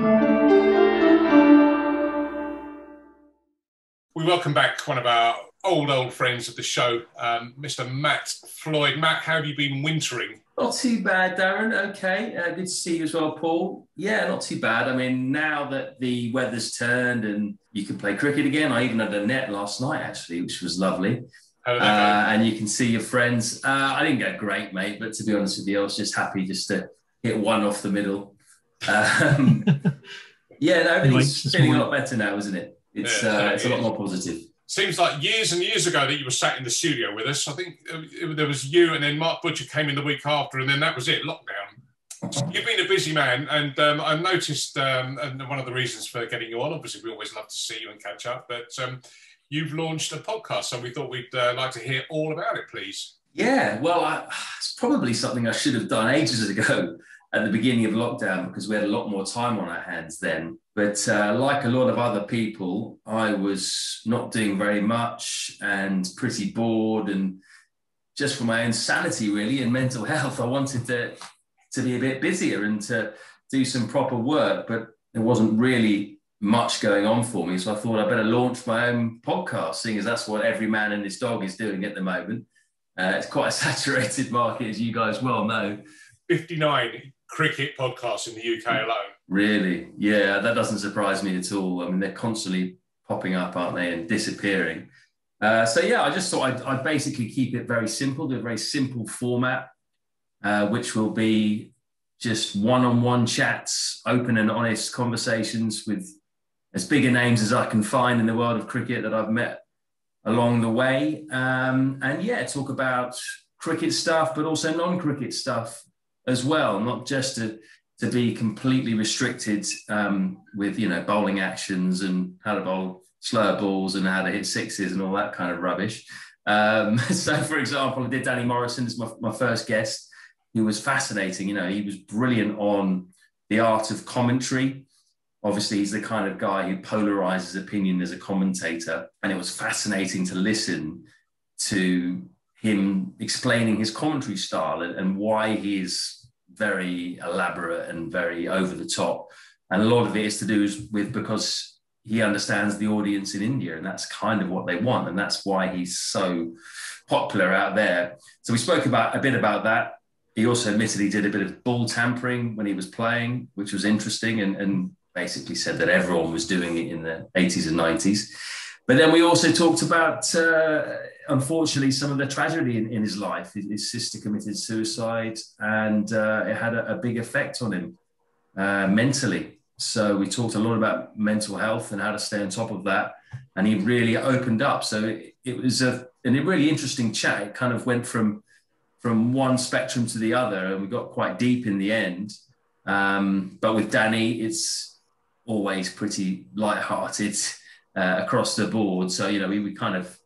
We welcome back one of our old, old friends of the show, um, Mr. Matt Floyd. Matt, how have you been wintering? Not too bad, Darren. Okay. Uh, good to see you as well, Paul. Yeah, not too bad. I mean, now that the weather's turned and you can play cricket again, I even had a net last night, actually, which was lovely. Uh, and you can see your friends. Uh, I didn't get great, mate, but to be honest with you, I was just happy just to hit one off the middle. Um, yeah, no, everything's feeling a lot better now, isn't it? It's yeah, uh, it's a lot more positive seems like years and years ago that you were sat in the studio with us. I think uh, there was you, and then Mark Butcher came in the week after, and then that was it, lockdown. So you've been a busy man, and um, I noticed, um, and one of the reasons for getting you on, obviously, we always love to see you and catch up, but um, you've launched a podcast, so we thought we'd uh, like to hear all about it, please. Yeah, well, I, it's probably something I should have done ages ago at the beginning of lockdown because we had a lot more time on our hands then. But uh, like a lot of other people, I was not doing very much and pretty bored. And just for my own sanity, really, and mental health, I wanted to, to be a bit busier and to do some proper work. But there wasn't really much going on for me. So I thought I'd better launch my own podcast, seeing as that's what every man and his dog is doing at the moment. Uh, it's quite a saturated market, as you guys well know. 59 cricket podcasts in the UK alone. Really? Yeah, that doesn't surprise me at all. I mean, they're constantly popping up, aren't they, and disappearing. Uh, so yeah, I just thought I'd, I'd, basically keep it very simple, do a very simple format, uh, which will be just one-on-one chats, open and honest conversations with as big a names as I can find in the world of cricket that I've met along the way. Um, and yeah, talk about cricket stuff, but also non-cricket stuff as well, not just to, to be completely restricted um, with, you know, bowling actions and how to bowl slower balls and how to hit sixes and all that kind of rubbish. Um, so, for example, I did Danny Morrison as my, my first guest. He was fascinating. You know, he was brilliant on the art of commentary. Obviously, he's the kind of guy who polarizes opinion as a commentator. And it was fascinating to listen to him explaining his commentary style and, and why he is very elaborate and very over the top. And a lot of it is to do with because he understands the audience in India, and that's kind of what they want, and that's why he's so popular out there. So we spoke about a bit about that. He also admitted he did a bit of ball tampering when he was playing, which was interesting, and, and basically said that everyone was doing it in the 80s and 90s. But then we also talked about, uh, unfortunately, some of the tragedy in, in his life. His, sister committed suicide, and uh, it had a, a, big effect on him uh, mentally. So we talked a lot about mental health and how to stay on top of that. And he really opened up. So it, it was a, a really interesting chat. It kind of went from from one spectrum to the other, and we got quite deep in the end. Um, but with Danny, it's always pretty light-hearted uh, across the board. So, you know, we, we kind of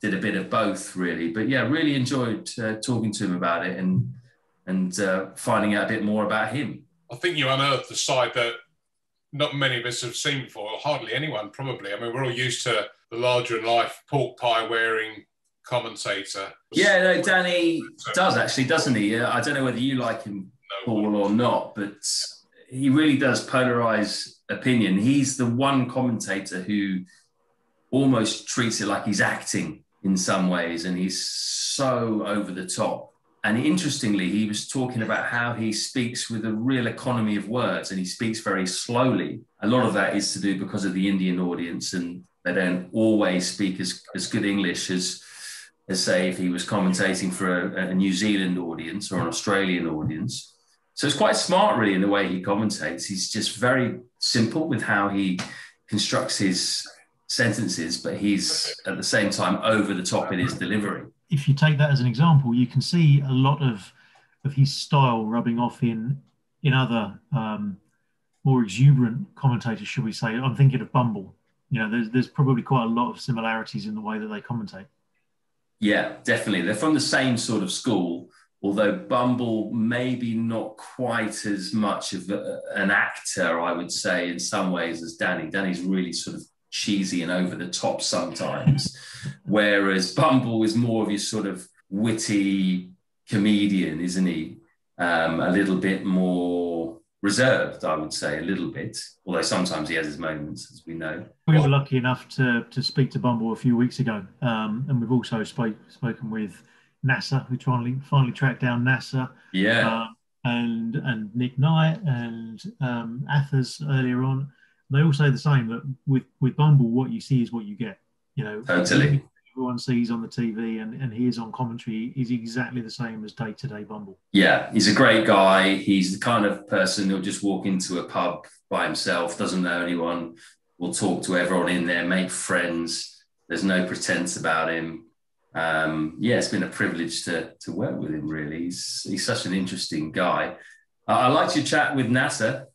did a bit of both really, but yeah, really enjoyed uh, talking to him about it and, and uh, finding out a bit more about him. I think you unearthed the side that not many of us have seen before, hardly anyone probably. I mean, we're all used to the larger in life pork pie wearing commentator. Yeah, no, Danny does actually, doesn't he? I don't know whether you like him, no, Paul, or not, but he really does polarize opinion. He's the one commentator who almost treats it like he's acting in some ways, and he's so over the top. And interestingly, he was talking about how he speaks with a real economy of words and he speaks very slowly. A lot of that is to do because of the Indian audience, and they don't always speak as, as good English as, as, say, if he was commentating for a, a New Zealand audience or an Australian audience. So it's quite smart, really, in the way he commentates. He's just very simple with how he constructs his sentences, but he's at the same time over the top in his delivery. If you take that as an example, you can see a lot of of his style rubbing off in in other um, more exuberant commentators, should we say? I'm thinking of Bumble. You know, there's there's probably quite a lot of similarities in the way that they commentate. Yeah, definitely. They're from the same sort of school, although Bumble maybe not quite as much of a, an actor, I would say, in some ways as Danny. Danny's really sort of cheesy and over the top sometimes, whereas Bumble is more of your sort of witty comedian, isn't he? Um, a little bit more reserved, I would say, a little bit. Although sometimes he has his moments, as we know. We were lucky enough to to speak to Bumble a few weeks ago, um, and we've also spoke, spoken with Nasser, who finally finally tracked down Nasser. Yeah. Uh, and and Nick Knight and um, Athers earlier on, they all say the same that with with Bumble, what you see is what you get. You know, totally everyone sees on the TV and, and hears on commentary is exactly the same as day to day Bumble. Yeah, he's a great guy. He's the kind of person who'll just walk into a pub by himself, doesn't know anyone, will talk to everyone in there, make friends. There's no pretense about him. Um, yeah, it's been a privilege to, to work with him, really. He's, he's such an interesting guy. Uh, I liked your chat with Nasser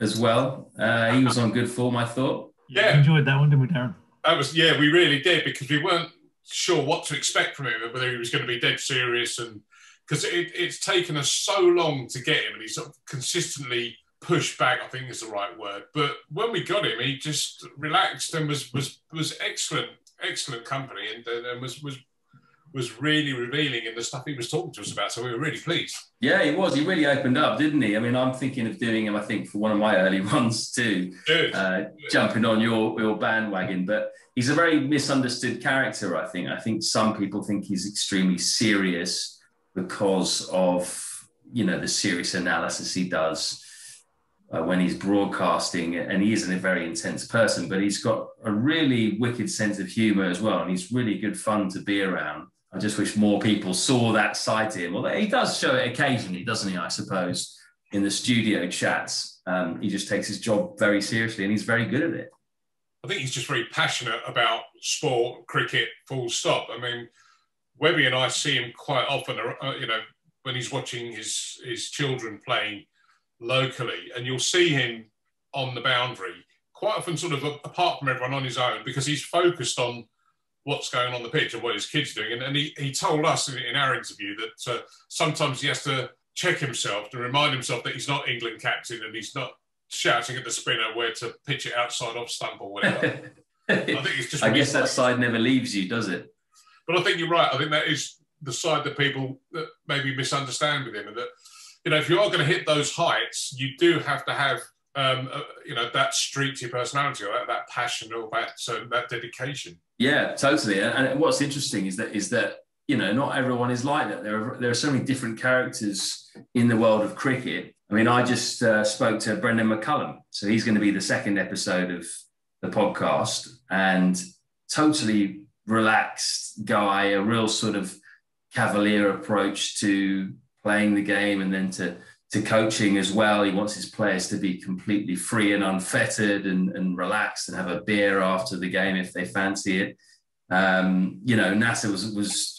as well. Uh, he was on good form, I thought. Yeah. Enjoyed that one, didn't we, Darren? That was yeah, we really did because we weren't sure what to expect from him, whether he was going to be dead serious, and because it, it's taken us so long to get him, and he's sort of consistently pushed back. I think is the right word. But when we got him, he just relaxed and was was was excellent, excellent company, and, and was was was really revealing in the stuff he was talking to us about. So we were really pleased. Yeah, he was. He really opened up, didn't he? I mean, I'm thinking of doing him. I think for one of my early ones too, uh, jumping on your your bandwagon. But he's a very misunderstood character. I think. I think some people think he's extremely serious because of you know the serious analysis he does. Uh, when he's broadcasting, and he isn't a very intense person, but he's got a really wicked sense of humor as well, and he's really good fun to be around. I just wish more people saw that side to him. Well, he does show it occasionally, doesn't he? I suppose in the studio chats, um, he just takes his job very seriously, and he's very good at it. I think he's just very passionate about sport, cricket, full stop. I mean, Webby and I see him quite often, uh, you know, when he's watching his his children playing locally, and you'll see him on the boundary quite often, sort of apart from everyone on his own, because he's focused on what's going on the pitch and what his kids doing. And, and he, he told us in, in our interview that uh, sometimes he has to check himself to remind himself that he's not England captain and he's not shouting at the spinner where to pitch it outside off stump or whatever. I think it's just. I guess that side never leaves you, does it? But I think you're right. I think that is the side that people that maybe misunderstand with him, and that you know if you are going to hit those heights, you do have to have um, uh, you know that streak to your personality or that, that passion or that uh, that dedication. Yeah, totally. And what's interesting is that is that you know not everyone is like that. There are there are so many different characters in the world of cricket. I mean, I just uh, spoke to Brendan McCullum, so he's going to be the second episode of the podcast, and totally relaxed guy, a real sort of cavalier approach to playing the game, and then to to coaching as well. He wants his players to be completely free and unfettered and, and relaxed and have a beer after the game if they fancy it. Um, you know, Nasser was was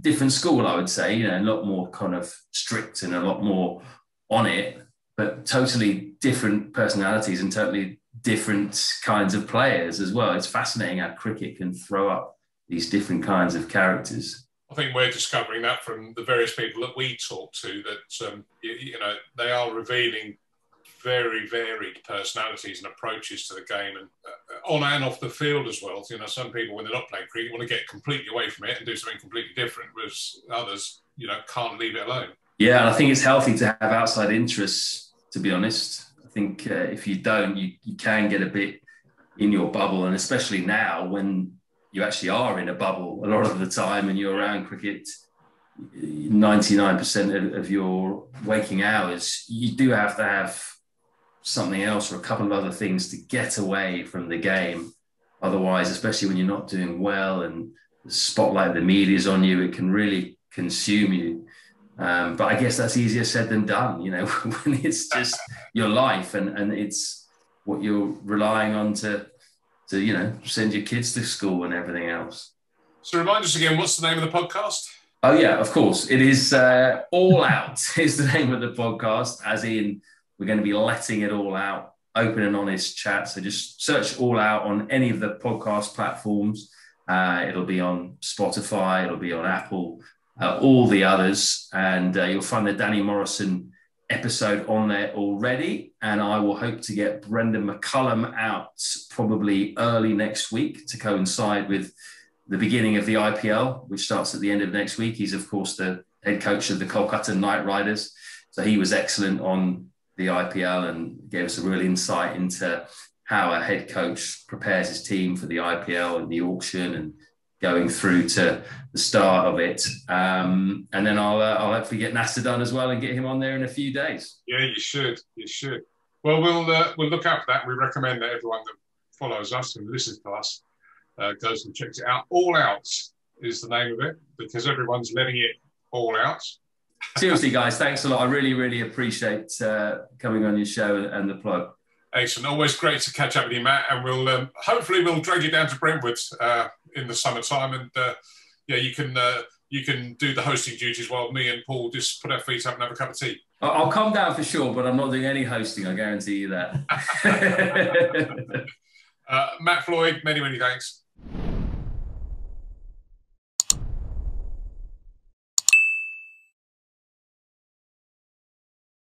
different school, I would say. You know, a lot more kind of strict and a lot more on it, but totally different personalities and totally different kinds of players as well. It's fascinating how cricket can throw up these different kinds of characters. I think we're discovering that from the various people that we talk to that um, you, you, know they are revealing very varied personalities and approaches to the game and uh, on and off the field as well. You know, some people when they're not playing cricket want to get completely away from it and do something completely different, whereas others, you know, can't leave it alone. Yeah, and I think it's healthy to have outside interests. To be honest, I think uh, if you don't, you, you can get a bit in your bubble, and especially now when you actually are in a bubble a lot of the time and you're around cricket 99% of, your waking hours, you do have to have something else or a couple of other things to get away from the game. Otherwise, especially when you're not doing well and the spotlight of the media is on you, it can really consume you. Um, but I guess that's easier said than done, you know, when it's just your life and, and it's what you're relying on to to you know send your kids to school and everything else. So remind us again, what's the name of the podcast? Oh yeah, of course. It is uh, All Out is the name of the podcast, as in we're going to be letting it all out, open and honest chat. So just search All Out on any of the podcast platforms. Uh, it'll be on Spotify, it'll be on Apple, uh, all the others, and uh, you'll find the Danny Morrison episode on there already, and I will hope to get Brendan McCullum out probably early next week to coincide with the beginning of the IPL, which starts at the end of next week. He's, of course, the head coach of the Kolkata Knight Riders. So he was excellent on the IPL and gave us a real insight into how a head coach prepares his team for the IPL and the auction and going through to the start of it. Um, and then I'll, uh, I'll hopefully get Nasser done as well and get him on there in a few days. Yeah, you should. You should. Well, we'll uh, we'll look out for that. We recommend that everyone that follows us and listens to us uh, goes and checks it out. All Out is the name of it because everyone's letting it all out. Seriously, guys, thanks a lot. I really, really appreciate uh, coming on your show and the plug. Excellent. Always great to catch up with you, Matt. And we'll um, hopefully we'll drag you down to Brentwood uh, in the summertime, and uh, yeah, you can uh, you can do the hosting duties while me and Paul just put our feet up and have a cup of tea. I'll come down for sure, but I'm not doing any hosting. I guarantee you that. Uh, Matt Floyd, many many thanks.